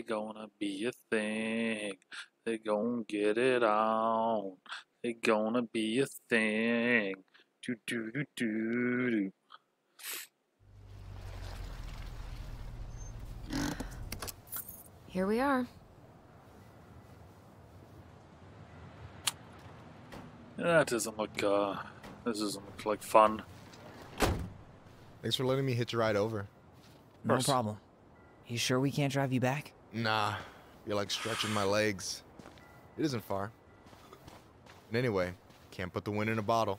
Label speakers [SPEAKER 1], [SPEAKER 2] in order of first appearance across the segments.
[SPEAKER 1] They gonna be a thing. They gonna get it on. They gonna be a thing. Do do do do do.
[SPEAKER 2] Here we are.
[SPEAKER 1] That doesn't look. Uh, this doesn't look like fun.
[SPEAKER 3] Thanks for letting me hitch a ride over.
[SPEAKER 4] No problem. You sure we can't drive you back?
[SPEAKER 3] Nah, you're like stretching my legs. It isn't far. And anyway, can't put the wind in a bottle.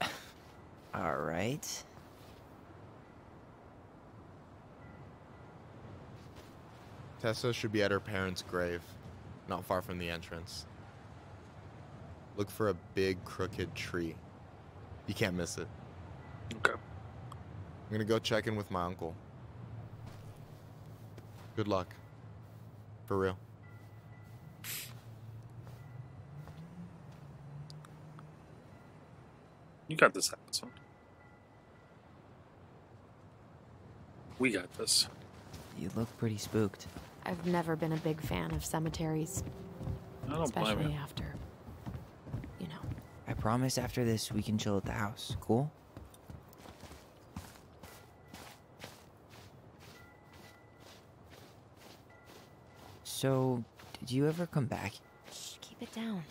[SPEAKER 4] All right.
[SPEAKER 3] Tessa should be at her parents' grave, not far from the entrance. Look for a big crooked tree. You can't miss it.
[SPEAKER 1] Okay.
[SPEAKER 3] I'm gonna go check in with my uncle. Good luck. For real.
[SPEAKER 1] You got this, Alyson. We got this.
[SPEAKER 4] You look pretty spooked.
[SPEAKER 2] I've never been a big fan of cemeteries,
[SPEAKER 1] I don't
[SPEAKER 2] especially
[SPEAKER 1] you.
[SPEAKER 2] after, you know.
[SPEAKER 4] I promise after this we can chill at the house. Cool? So, did you ever come back?
[SPEAKER 2] Shh, keep it down.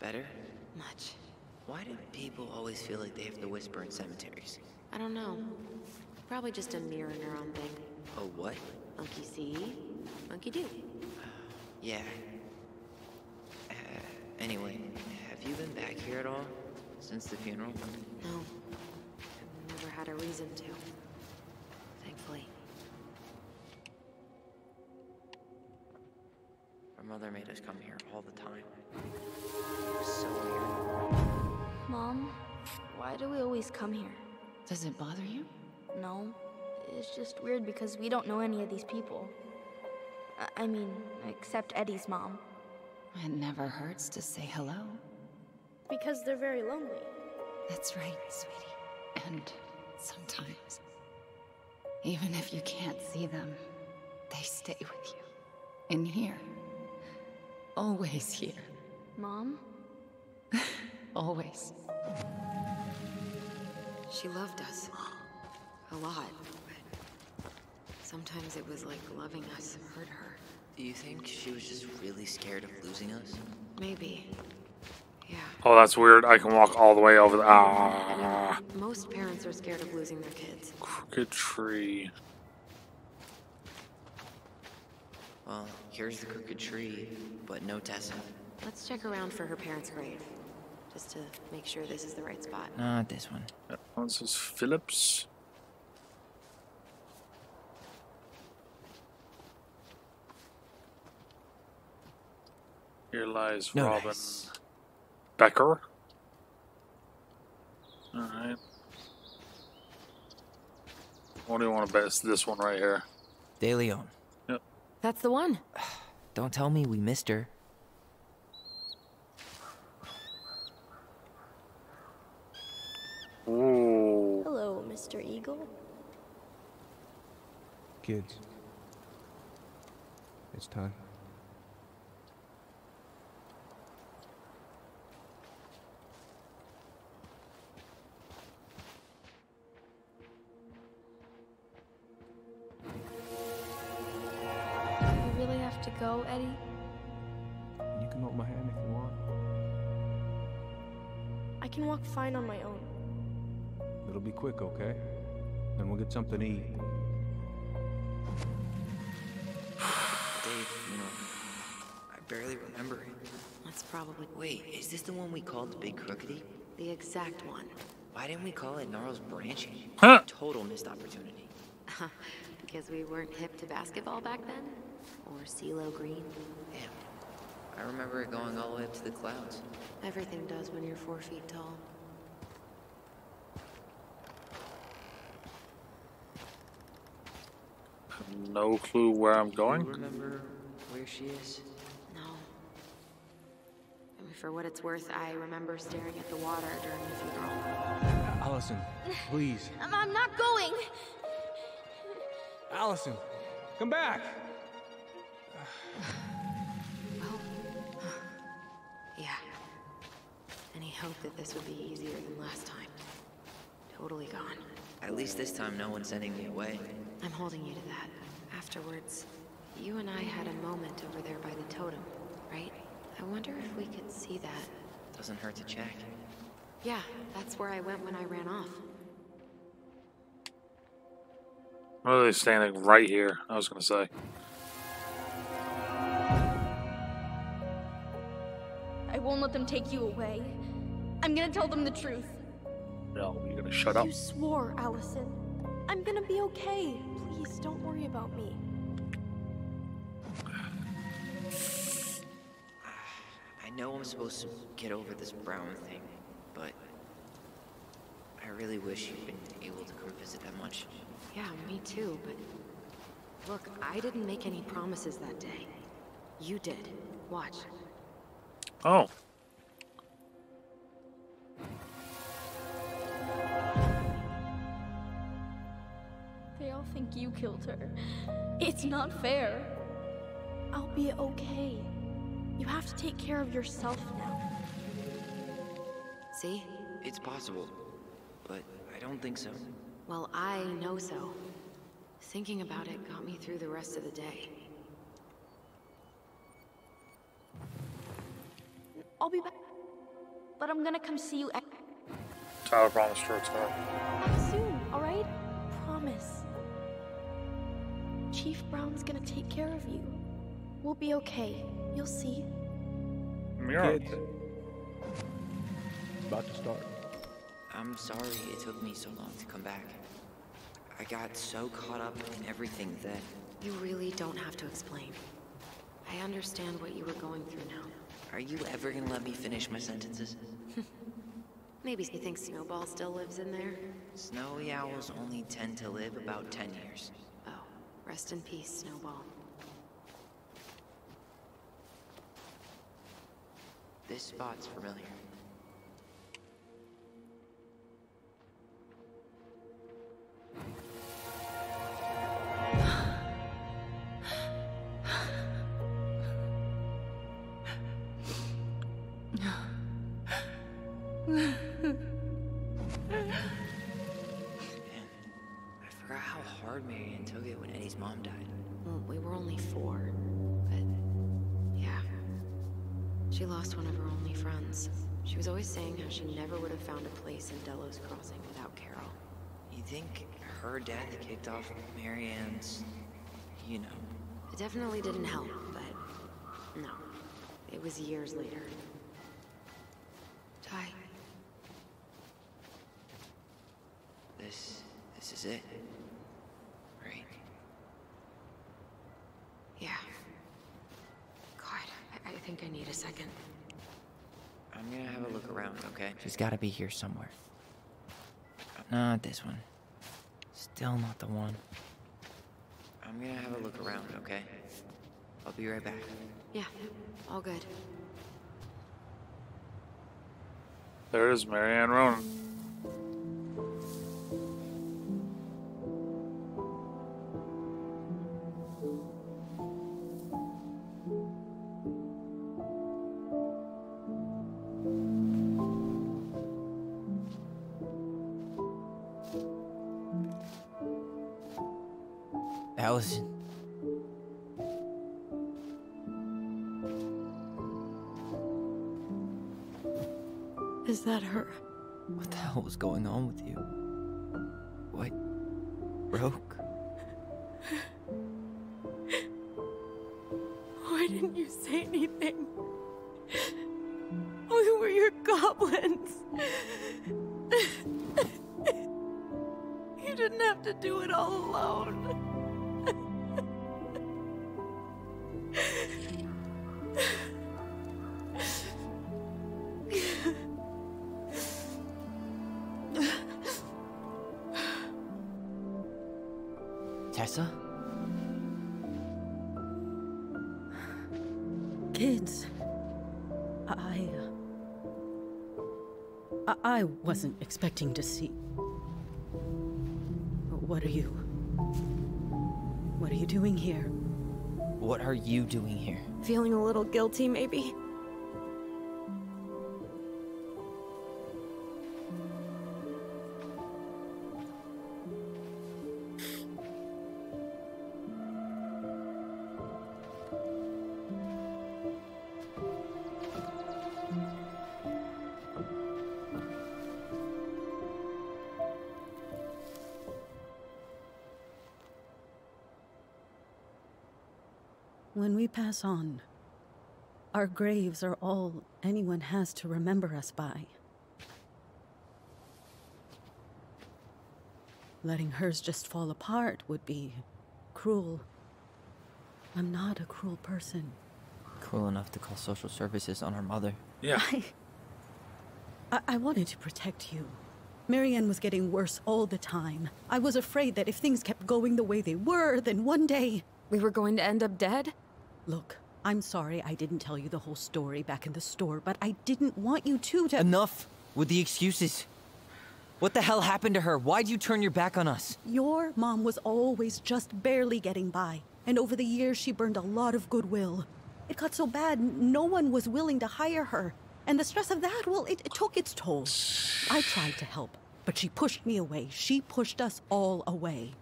[SPEAKER 5] Better?
[SPEAKER 2] Much.
[SPEAKER 5] Why do people always feel like they have to whisper in cemeteries?
[SPEAKER 2] I don't know. Probably just a mirror neuron thing.
[SPEAKER 5] Oh, what?
[SPEAKER 2] Monkey see, monkey do.
[SPEAKER 5] Yeah. Uh, anyway, have you been back here at all? Since the funeral?
[SPEAKER 2] No. I've never had a reason to.
[SPEAKER 5] Mother made us come here all the time. It was so weird.
[SPEAKER 6] Mom, why do we always come here?
[SPEAKER 7] Does it bother you?
[SPEAKER 6] No, it's just weird because we don't know any of these people. I- I mean, except Eddy's mom.
[SPEAKER 7] It never hurts to say hello.
[SPEAKER 6] Because they're very lonely.
[SPEAKER 7] That's right, sweetie. And sometimes, even if you can't see them, they stay with you. In here. Always here.
[SPEAKER 6] Mom?
[SPEAKER 7] Always.
[SPEAKER 2] She loved us. A lot. But sometimes it was like loving us hurt her.
[SPEAKER 5] Do you think she was just really scared of losing us?
[SPEAKER 2] Maybe. Yeah.
[SPEAKER 1] Oh, that's weird. I can walk all the way over the.
[SPEAKER 2] I
[SPEAKER 1] Ah,
[SPEAKER 2] most parents are scared of losing their kids.
[SPEAKER 1] crooked tree.
[SPEAKER 5] Well, here's the crooked tree, but no Tessa.
[SPEAKER 2] Let's check around for her parents' grave. Just to make sure this is the right spot.
[SPEAKER 4] Not this one.
[SPEAKER 1] That one says Phillips. Here lies
[SPEAKER 4] No
[SPEAKER 1] Robin
[SPEAKER 4] dice.
[SPEAKER 1] Becker. Alright. What do you want to bet? It's this one right here.
[SPEAKER 4] De Leon.
[SPEAKER 2] That's the one.
[SPEAKER 4] Don't tell me we missed her.
[SPEAKER 1] Ooh.
[SPEAKER 6] Hello, Mr. Eagle.
[SPEAKER 8] Kids. It's time.
[SPEAKER 6] To go, Eddy?
[SPEAKER 8] You can hold my hand if you want.
[SPEAKER 6] I can walk fine on my own.
[SPEAKER 8] It'll be quick, okay? Then we'll get something to eat.
[SPEAKER 5] Dave, you know, I barely remember it.
[SPEAKER 2] That's probably
[SPEAKER 5] Wait, is this the one we called the Big Crookedy?
[SPEAKER 2] the exact one.
[SPEAKER 5] Why didn't we call it Gnarls Branching?
[SPEAKER 1] Huh.
[SPEAKER 5] Total missed opportunity.
[SPEAKER 2] because we weren't hip to basketball back then? Or CeeLo Green?
[SPEAKER 5] Damn. I remember it going all the way up to the clouds.
[SPEAKER 2] Everything does when you're four feet tall.
[SPEAKER 1] No clue where I'm
[SPEAKER 5] Do
[SPEAKER 1] going.
[SPEAKER 5] you remember where she is?
[SPEAKER 2] No. I mean, for what it's worth, I remember staring at the water during the funeral.
[SPEAKER 8] Alyson, please.
[SPEAKER 6] I'm, I'm not going!
[SPEAKER 8] Alyson, come back!
[SPEAKER 2] Well, yeah. Any hope that this would be easier than last time? Totally gone.
[SPEAKER 5] At least this time no one's sending me away.
[SPEAKER 2] I'm holding you to that. Afterwards, you and I had a moment over there by the totem, right? I wonder if we could see that.
[SPEAKER 5] Doesn't hurt to check.
[SPEAKER 2] Yeah, that's where I went when I ran off.
[SPEAKER 1] What are they standing right here? I was gonna say.
[SPEAKER 6] Let them take you away. I'm gonna tell them the truth.
[SPEAKER 1] No, you're gonna shut up.
[SPEAKER 6] You swore, Alyson. I'm gonna be okay. Please don't worry about me.
[SPEAKER 5] I know I'm supposed to get over this Brown thing, but I really wish you'd been able to come visit that much.
[SPEAKER 2] Yeah, me too, but... Look, I didn't make any promises that day. You did. Watch.
[SPEAKER 1] Oh,
[SPEAKER 6] killed her. It's not fair. I'll be okay. You have to take care of yourself now.
[SPEAKER 2] See?
[SPEAKER 5] It's possible, but I don't think so.
[SPEAKER 2] Well, I know so. Thinking about it got me through the rest of the day.
[SPEAKER 6] I'll be back. But I'm gonna come see you at-
[SPEAKER 1] Tyler promised her it's her.
[SPEAKER 6] soon, alright? Promise. Chief Brown's gonna take care of you. We'll be okay. You'll see.
[SPEAKER 1] Mira.
[SPEAKER 8] Kids. About to start.
[SPEAKER 5] I'm sorry it took me so long to come back. I got so caught up in everything that
[SPEAKER 2] You really don't have to explain. I understand what you were going through now.
[SPEAKER 5] Are you ever gonna let me finish my sentences?
[SPEAKER 2] Maybe you think Snowball still lives in there?
[SPEAKER 5] Snowy owls only tend to live about 10 years.
[SPEAKER 2] Rest in peace, Snowball.
[SPEAKER 5] This spot's familiar. When Eddy's mom died.
[SPEAKER 2] Well, we were only four, but yeah. She lost one of her only friends. She was always saying how she never would have found a place in Delos Crossing without Carol.
[SPEAKER 5] You think her death kicked off Mary-Ann's, you know,
[SPEAKER 2] It definitely didn't help, but no. It was years later. Ty,
[SPEAKER 5] this, this is it. Right?
[SPEAKER 2] yeah. God, I, I think I need a second.
[SPEAKER 5] I'm gonna have a look around, okay?
[SPEAKER 4] She's gotta be here somewhere. Not this one. Still not the one.
[SPEAKER 5] I'm gonna have a look around, okay? I'll be right back.
[SPEAKER 2] Yeah, all good.
[SPEAKER 1] There is Mary-Ann Ronan.
[SPEAKER 4] Alyson.
[SPEAKER 2] Is that her?
[SPEAKER 4] What the hell was going on with you? What? Broke?
[SPEAKER 6] Why didn't you say anything? We were your goblins. you didn't have to do it all alone.
[SPEAKER 4] Tessa?
[SPEAKER 9] Kids, I. uh, I, I wasn't expecting to see. What are you. What are you doing here?
[SPEAKER 4] What are you doing here?
[SPEAKER 2] Feeling a little guilty, maybe?
[SPEAKER 9] When we pass on, our graves are all anyone has to remember us by. Letting hers just fall apart would be cruel. I'm not a cruel person.
[SPEAKER 4] Cruel enough to call social services on her mother.
[SPEAKER 1] Yeah.
[SPEAKER 9] I, I, I wanted to protect you. Mary-Ann was getting worse all the time. I was afraid that if things kept going the way they were, then one day.
[SPEAKER 2] We were going to end up dead?
[SPEAKER 9] Look, I'm sorry I didn't tell you the whole story back in the store, but I didn't want you to to.
[SPEAKER 4] Enough with the excuses. What the hell happened to her? Why'd you turn your back on us?
[SPEAKER 9] Your mom was always just barely getting by, and over the years she burned a lot of goodwill. It got so bad, no one was willing to hire her. And the stress of that, well, it, it took its toll. I tried to help, but she pushed me away. She pushed us all away.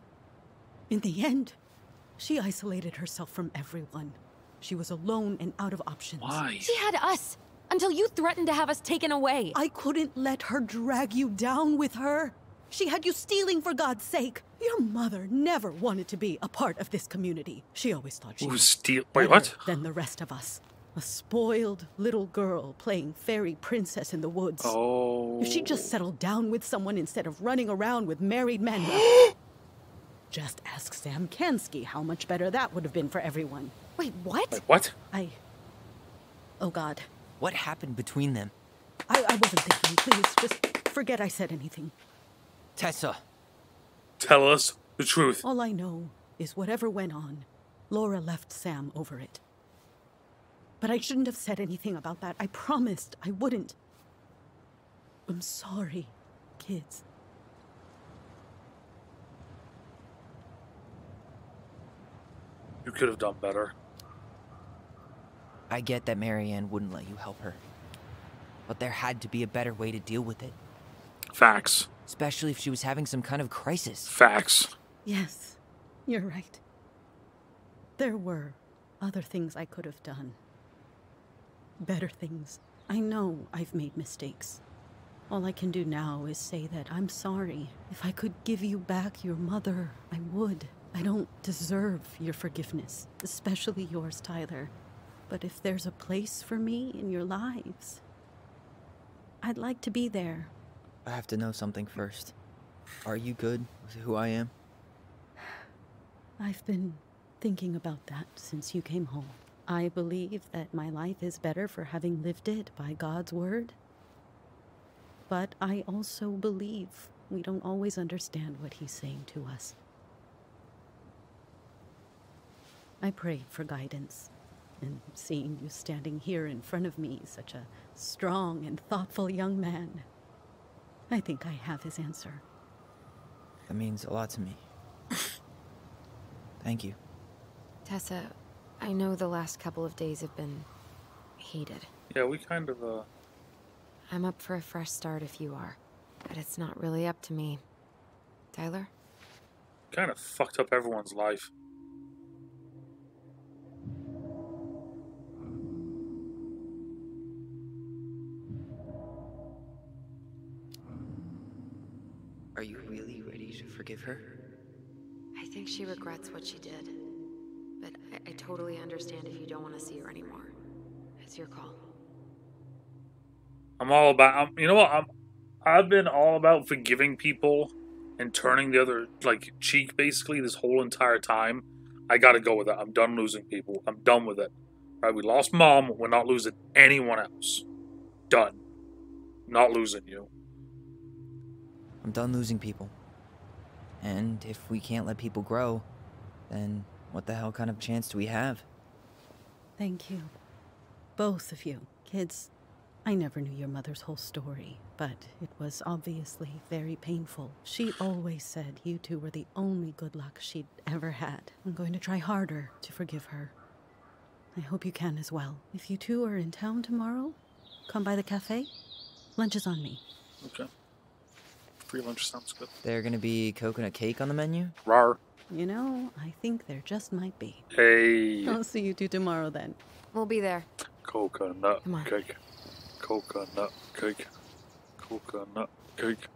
[SPEAKER 9] In the end, she isolated herself from everyone. She was alone and out of options.
[SPEAKER 1] Why?
[SPEAKER 2] She had us until you threatened to have us taken away.
[SPEAKER 9] I couldn't let her drag you down with her. She had you stealing for God's sake. Your mother never wanted to be a part of this community. She always thought she
[SPEAKER 1] Ooh,
[SPEAKER 9] was
[SPEAKER 1] steal. Wait, what?
[SPEAKER 9] than the rest of us. A spoiled little girl playing fairy princess in the woods.
[SPEAKER 1] Oh.
[SPEAKER 9] If she just oh. settled down with someone instead of running around with married men, just ask Sam Bansky how much better that would have been for everyone.
[SPEAKER 2] Wait, what?
[SPEAKER 1] Wait, what?
[SPEAKER 9] I. Oh God.
[SPEAKER 4] What happened between them?
[SPEAKER 9] I, I wasn't thinking. Please, just forget I said anything.
[SPEAKER 4] Tessa.
[SPEAKER 1] Tell us the truth.
[SPEAKER 9] All I know is whatever went on, Laura left Sam over it. But I shouldn't have said anything about that. I promised I wouldn't. I'm sorry, kids.
[SPEAKER 1] You could have done better.
[SPEAKER 4] I get that Mary-Ann wouldn't let you help her. But there had to be a better way to deal with it.
[SPEAKER 1] Facts.
[SPEAKER 4] Especially if she was having some kind of crisis.
[SPEAKER 1] Facts.
[SPEAKER 9] Yes, you're right. There were other things I could have done. Better things. I know I've made mistakes. All I can do now is say that I'm sorry. If I could give you back your mother, I would. I don't deserve your forgiveness, especially yours, Tyler. But if there's a place for me in your lives, I'd like to be there.
[SPEAKER 4] I have to know something first. Are you good with who I am?
[SPEAKER 9] I've been thinking about that since you came home. I believe that my life is better for having lived it by God's word. But I also believe we don't always understand what He's saying to us. I prayed for guidance, and seeing you standing here in front of me, such a strong and thoughtful young man, I think I have his answer.
[SPEAKER 4] That means a lot to me. Thank you.
[SPEAKER 2] Tessa, I know the last couple of days have been heated.
[SPEAKER 1] Yeah, we kind of, uh.
[SPEAKER 2] I'm up for a fresh start if you are, but it's not really up to me. Tyler?
[SPEAKER 1] Kind of fucked up everyone's life.
[SPEAKER 5] Are you really ready to forgive her?
[SPEAKER 2] I think she regrets what she did. But I, I totally understand if you don't want to see her anymore. It's your call.
[SPEAKER 1] I'm all about. I'm, you know what? I'm. I've been all about forgiving people and turning the other like cheek basically this whole entire time. I got to go with that. I'm done losing people. I'm done with it. Right? We lost mom. We're not losing anyone else. Done. Not losing you.
[SPEAKER 4] I'm done losing people. And if we can't let people grow, then what the hell kind of chance do we have?
[SPEAKER 9] Thank you. Both of you. Kids, I never knew your mother's whole story, but it was obviously very painful. She always said you two were the only good luck she'd ever had. I'm going to try harder to forgive her. I hope you can as well. If you two are in town tomorrow, come by the cafe. Lunch is on me.
[SPEAKER 1] Okay. Free lunch sounds good.
[SPEAKER 4] There gonna be coconut cake on the menu?
[SPEAKER 1] Rar.
[SPEAKER 9] You know, I think there just might be.
[SPEAKER 1] Hey.
[SPEAKER 9] I'll see you two tomorrow then.
[SPEAKER 2] We'll be there.
[SPEAKER 1] Coconut cake. Coconut cake. Coconut cake.